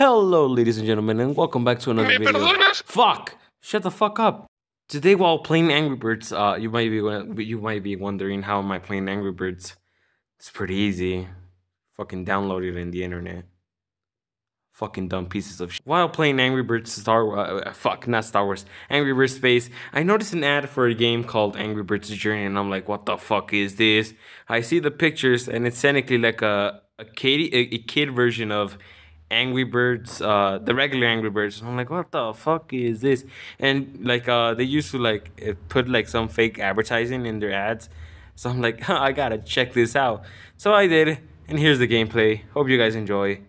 Hello, ladies and gentlemen, and welcome back to another video. Fuck! Shut the fuck up. Today, while playing Angry Birds, uh, you might be you might be wondering how am I playing Angry Birds? It's pretty easy. Fucking download it in the internet. Fucking dumb pieces of shit. While playing Angry Birds Star uh, fuck, not Star Wars, Angry Birds Space, I noticed an ad for a game called Angry Birds Journey, and I'm like, what the fuck is this? I see the pictures, and it's technically like a a kid a, a kid version of Angry Birds, uh, the regular Angry Birds. I'm like, what the fuck is this? And like, uh, they used to like eh, put like some fake advertising in their ads. So I'm like, I gotta check this out. So I did, and here's the gameplay. Hope you guys enjoy.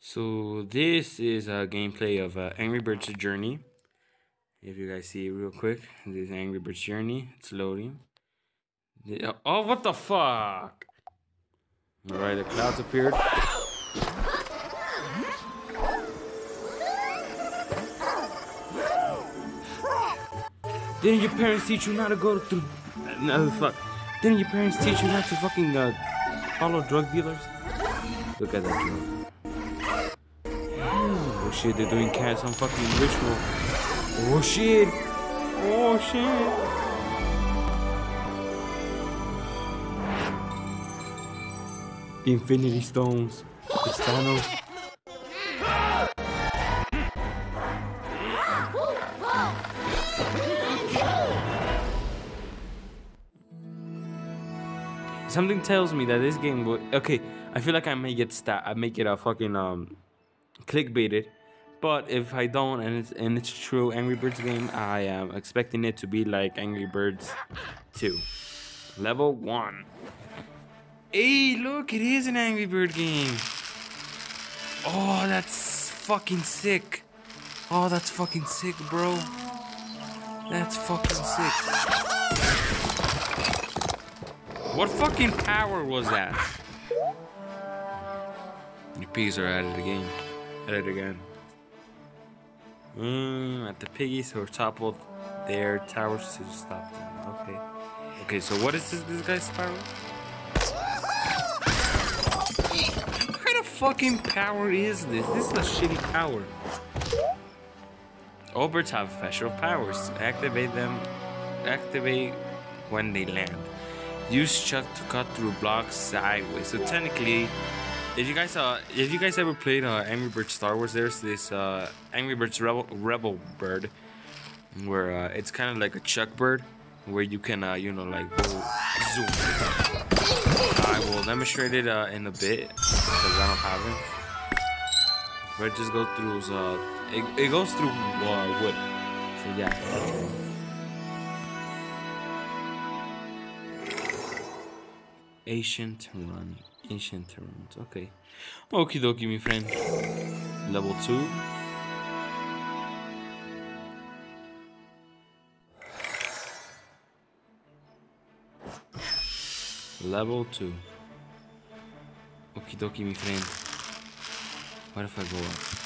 So this is a gameplay of uh, Angry Birds Journey. If you guys see it real quick, this is Angry Birds Journey. It's loading. Oh, what the fuck? Alright, the clouds appeared. Didn't your parents teach you not to go through? No, fuck. Didn't your parents teach you not to fucking uh, follow drug dealers? Look at that. Oh shit, they're doing cats on fucking ritual. Oh shit! Oh shit! The Infinity Stones. It's Thanos. Something tells me that this game will. Okay, I feel like I may get sta- I may get a fucking um, clickbaited. But if I don't, and it's and it's true Angry Birds game, I am expecting it to be like Angry Birds 2, level one. Hey, look, it is an Angry Bird game. Oh, that's fucking sick. Oh, that's fucking sick, bro. That's fucking sick. What fucking power was that? Your peas are at it again. At it again. Mmm, at the piggies who toppled their towers to stop them. Okay. Okay, so what is this, this guy's power? What kind of fucking power is this? This is a shitty power. Birds have special powers. Activate them. Activate when they land. Use chuck to cut through blocks sideways. So technically, if you guys uh, if you guys ever played uh, Angry Birds Star Wars, there's this uh, Angry Birds Rebel, Rebel Bird, where uh, it's kind of like a chuck bird, where you can uh, you know like zoom. I will demonstrate it uh, in a bit because I don't have it. But it just goes through uh, it, it goes through uh, wood. So yeah. Ancient run. Ancient runs. Okay. Okie dokie, my friend. Level 2. Level 2. Okie dokie, my friend. What if I go up?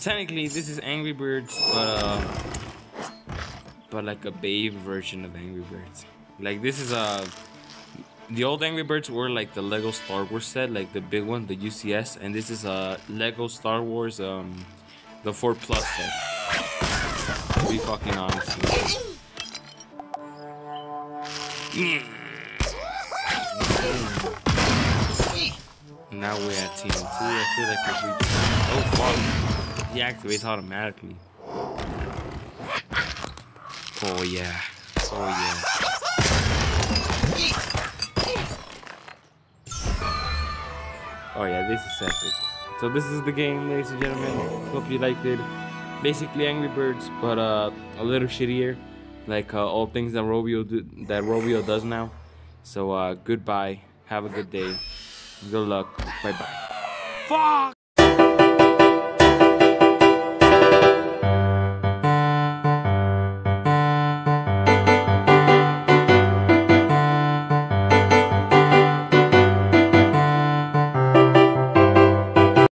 Technically, this is Angry Birds, but uh, but like a babe version of Angry Birds. Like this is a the old Angry Birds were like the Lego Star Wars set, like the big one, the UCS, and this is a Lego Star Wars um the 4 Plus set. To be fucking honest. with. Now we're at team two. I feel like if we oh fuck, he activates automatically. Oh yeah. Oh yeah. Oh yeah, this is epic. So this is the game, ladies and gentlemen. Hope you liked it. Basically Angry Birds, but uh, a little shittier, like uh, all things that Rovio do, that Rovio does now. So uh, goodbye. Have a good day. Good luck. Bye bye. Fuck.